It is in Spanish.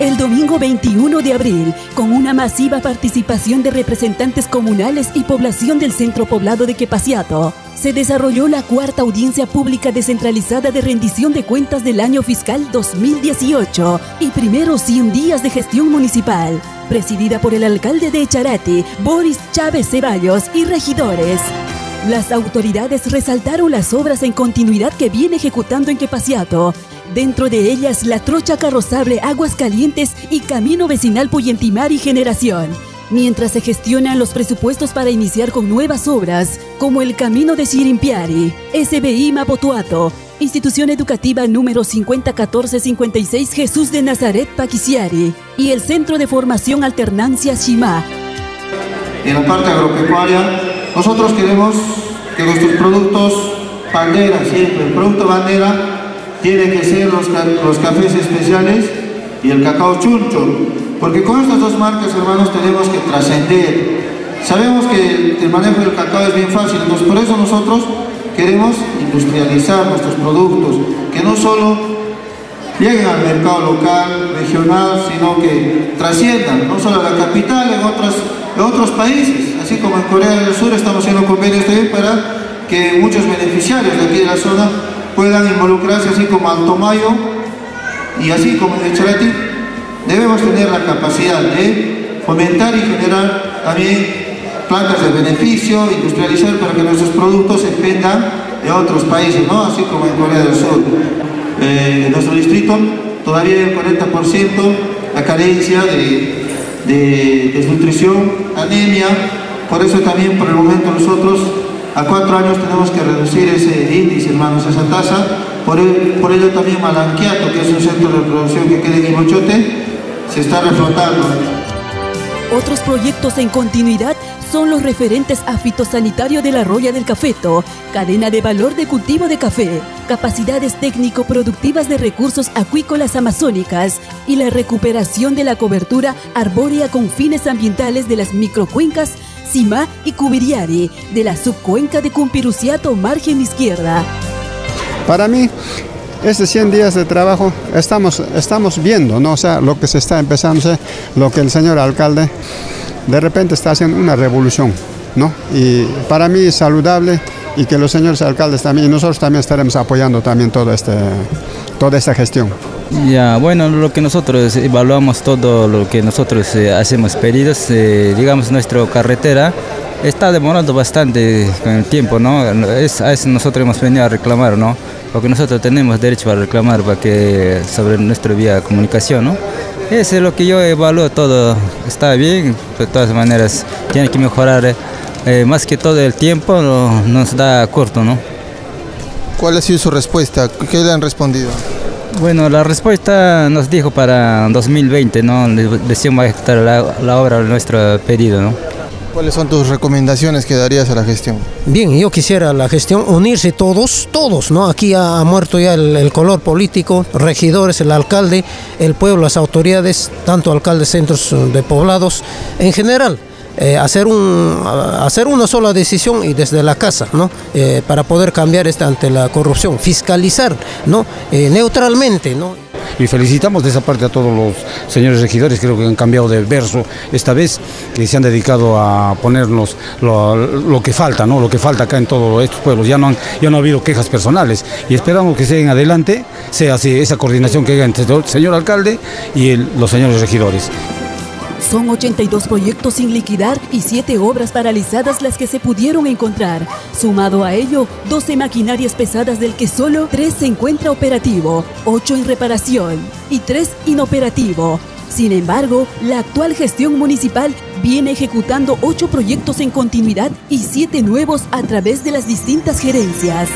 El domingo 21 de abril, con una masiva participación de representantes comunales y población del centro poblado de Quepaciato, se desarrolló la cuarta audiencia pública descentralizada de rendición de cuentas del año fiscal 2018 y primeros 100 días de gestión municipal, presidida por el alcalde de Echarati, Boris Chávez Ceballos y regidores. Las autoridades resaltaron las obras en continuidad que viene ejecutando en Quepaciato Dentro de ellas, la trocha carrozable Aguas Calientes y Camino Vecinal Puyentimar y Generación. Mientras se gestionan los presupuestos para iniciar con nuevas obras, como el Camino de Chirimpiari, SBI Mapotuato, Institución Educativa número 501456 Jesús de Nazaret Paquiciari y el Centro de Formación Alternancia Shima. En la parte agropecuaria, nosotros queremos que nuestros productos bandera, siempre, el producto bandera tiene que ser los, los cafés especiales y el cacao chuncho, porque con estas dos marcas, hermanos, tenemos que trascender. Sabemos que el manejo del cacao es bien fácil, entonces por eso nosotros queremos industrializar nuestros productos, que no solo lleguen al mercado local, regional, sino que trasciendan, no solo a la capital, en, otros en otros países, así como en Corea del Sur estamos haciendo convenios también para que muchos beneficiarios de aquí de la zona puedan involucrarse así como Alto Mayo y así como en Echarati, debemos tener la capacidad de fomentar y generar también plantas de beneficio, industrializar para que nuestros productos se vendan en otros países, ¿no? así como en Corea del Sur. Eh, en nuestro distrito todavía hay el 40% la carencia de, de desnutrición, anemia, por eso también por el momento nosotros a cuatro años tenemos que reducir ese índice, hermanos, esa tasa. Por, ello también Malanquiato, que es un centro de producción que queda en Imochote, se está reflotando. Otros proyectos en continuidad son los referentes a fitosanitario de la Roya del Cafeto, cadena de valor de cultivo de café, capacidades técnico-productivas de recursos acuícolas amazónicas y la recuperación de la cobertura arbórea con fines ambientales de las microcuencas Sima y Cubiriari, de la subcuenca de Cumpiruciato, margen izquierda. Para mí, estos 100 días de trabajo estamos, estamos viendo, ¿no? O sea, lo que se está empezando, lo que el señor alcalde de repente está haciendo una revolución, ¿no? Y para mí es saludable y que los señores alcaldes también, y nosotros también estaremos apoyando también todo este, toda esta gestión. Ya, bueno, lo que nosotros evaluamos todo lo que nosotros eh, hacemos pedidos, eh, digamos nuestra carretera está demorando bastante con el tiempo, ¿no? A eso nosotros hemos venido a reclamar, ¿no? Porque nosotros tenemos derecho a reclamar para que, sobre nuestra vía de comunicación, ¿no? Eso es lo que yo evalúo todo, está bien, de todas maneras tiene que mejorar, eh, más que todo el tiempo nos da corto, ¿no? ¿Cuál ha sido su respuesta? ¿Qué le han respondido? Bueno, la respuesta nos dijo para 2020, ¿no? Decimos ejecutar la, la obra nuestro pedido, ¿no? ¿Cuáles son tus recomendaciones que darías a la gestión? Bien, yo quisiera la gestión unirse todos, todos, ¿no? Aquí ha, muerto ya el, color político, regidores, el alcalde, el pueblo, las autoridades, tanto alcaldes, centros de poblados, en general. Eh, hacer, un, hacer una sola decisión y desde la casa, ¿no? Eh, para poder cambiar esta ante la corrupción, fiscalizar, ¿no? Eh, neutralmente, ¿no? Y felicitamos de esa parte a todos los señores regidores, creo que han cambiado de verso esta vez, que se han dedicado a ponernos lo, que falta, ¿no? lo que falta acá en todos estos pueblos. Ya no, ya no ha habido quejas personales y esperamos que sea en adelante, sea así esa coordinación que haya entre el señor alcalde y los señores regidores. Son 82 proyectos sin liquidar y 7 obras paralizadas las que se pudieron encontrar. Sumado a ello, 12 maquinarias pesadas del que solo 3 se encuentra operativo, 8 en reparación y 3 inoperativo. Sin embargo, la actual gestión municipal viene ejecutando 8 proyectos en continuidad y 7 nuevos a través de las distintas gerencias.